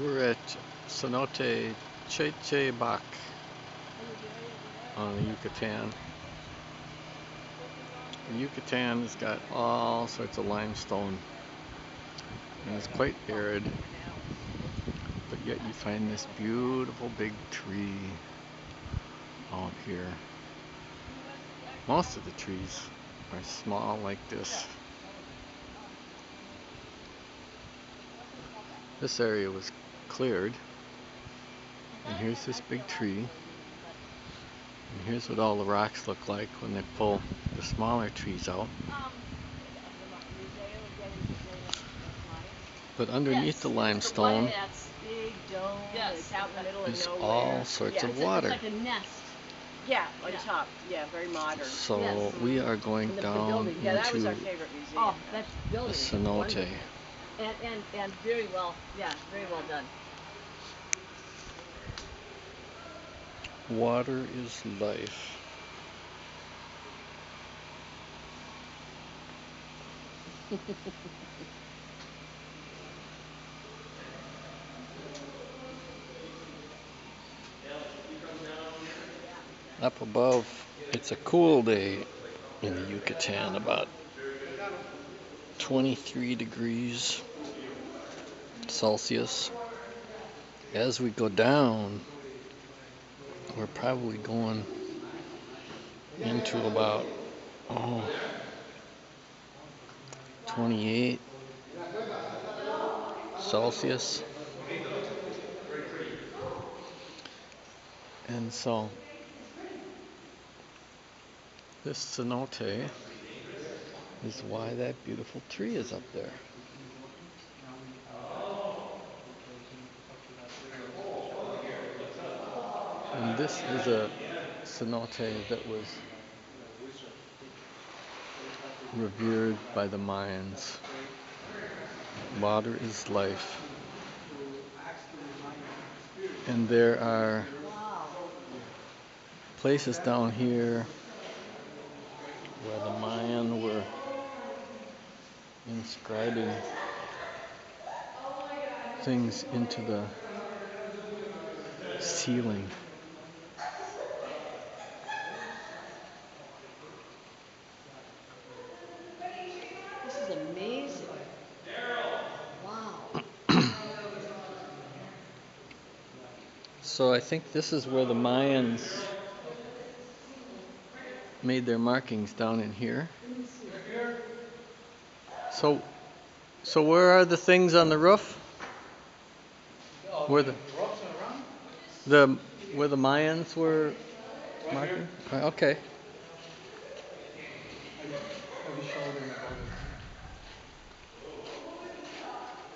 We're at Cenote Chechebac on the Yucatan. The Yucatan has got all sorts of limestone and it's quite arid but yet you find this beautiful big tree out here. Most of the trees are small like this. This area was cleared. And here's this big tree. And here's what all the rocks look like when they pull the smaller trees out. But underneath the limestone is all sorts of water. Yeah, on top. Yeah, very modern. So Yes. we are going And the- the down building. Yeah, that was our into favorite museum. Oh, that's the building. is cenote. Wonderful. And, and, and very well, yeah, very well done. Water is life. Up above, it's a cool day in the Yucatan, about 23 degrees Celsius. As we go down, we're probably going into about oh 28 Celsius and so this cenote is why that beautiful tree is up there And this is a cenote that was revered by the Mayans. Water is life. And there are places down here where the Mayan were inscribing things into the ceiling. This is amazing. Wow. So I think this is where the Mayans made their markings down in here. So so where are the things on the roof? Where the the where the Mayans were marking? Uh, Okay.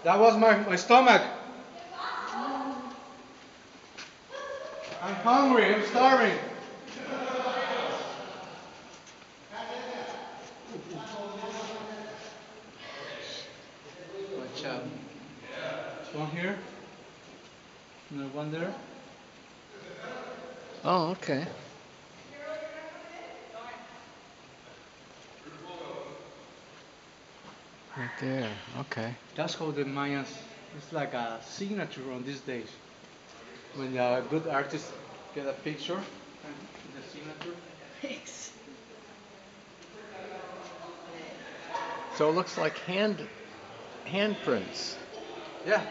That was my, my stomach. I'm hungry, I'm starving. Watch out. One here. Another one there. Oh, okay. Right there. Okay. That's how the Mayans, it's like a signature on these days. When a good artist get a picture and the signature. Thanks. So it looks like hand handprints. Yeah,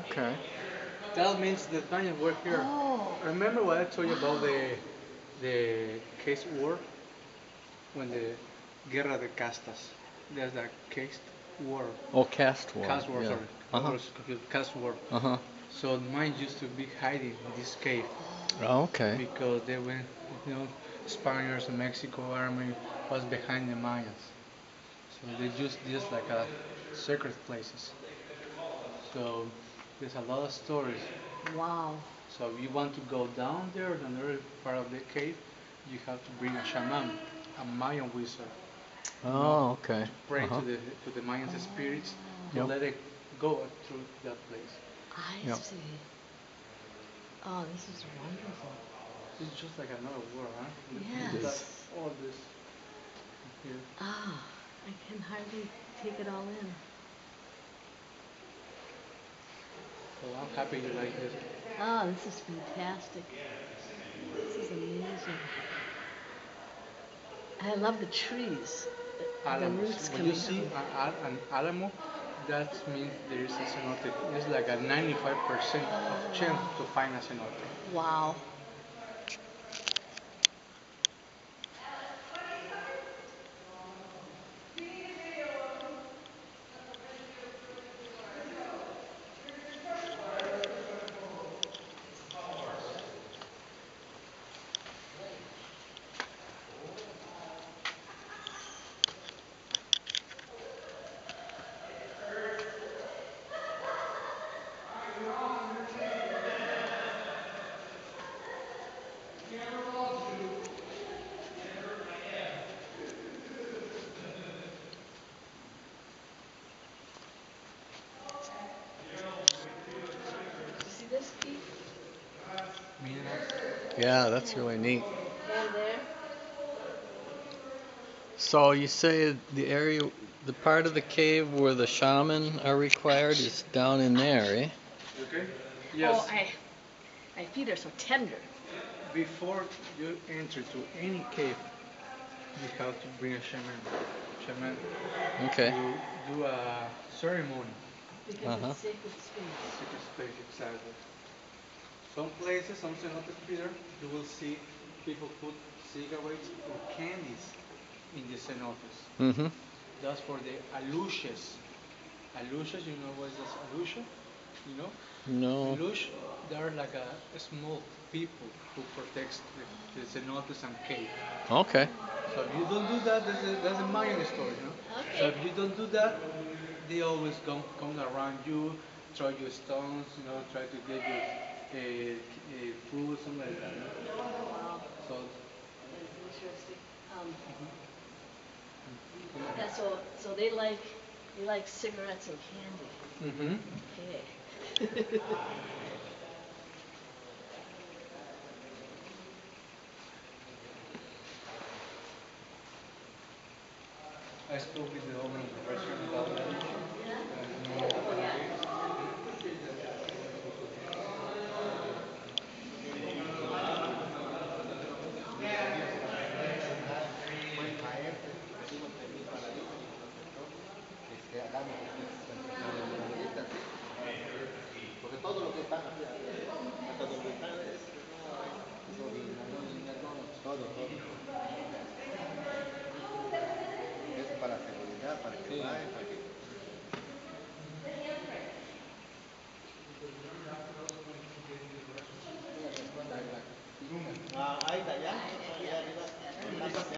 Okay. that means the Mayans were here. Oh. Remember what I told you about the the case war? When the Guerra de Castas. There's a caste war. Oh, caste war. Caste war, yeah. sorry. I Uh-huh. was confused. Caste war. Uh-huh. So mine used to be hiding in this cave Oh, okay. because they went, you know, Spaniards and Mexico army was behind the Mayans. So they used this like a secret places. So there's a lot of stories. Wow. So if you want to go down there, the other part of the cave, you have to bring a shaman, a Mayan wizard, Oh, okay. pray Uh-huh. to the to the Mayan spirits to Yep. let it go through that place. I Yep. see. Oh, this is wonderful. It's just like another world, huh? Yes. That's all this here. Ah, I can hardly take it all in. So I'm happy you like this. Oh, this is fantastic. This is amazing. I love the trees. The, the roots When you see out. a, a, an alamo, that means there is a cenote. It's like a 95% of oh. chance to find a cenote. Wow. You see this, Keith? Minerals. Yeah, that's really neat. And there. So you say the area, the part of the cave where the shaman are required is down in there, eh? Okay? Yes. Oh, I, my feet are so tender. Before you enter to any cave, you have to bring a shaman. Shaman. Okay. You do a ceremony. Because Uh-huh. it's sacred space. Secret space, exactly. Some places, some cenotes, Peter, you will see people put cigarettes or candies in the cenotes. Mm-hmm. That's for the aluches. Aluches, you know what is this aluche? You know? No. Aluche, they're like a, a small people who protects the, the cenotes and cave. Okay. So if you don't do that, that's a, that's a Mayan story, you know? So if you don't do that, they always come, come around you, throw you stones, you know, try to get you food, something like that. you? Wow. So, That's interesting. Um, yeah, so, so they like, they like cigarettes and candy. hmm Okay. I spoke with the owner of the restaurant about that. Porque seguridad,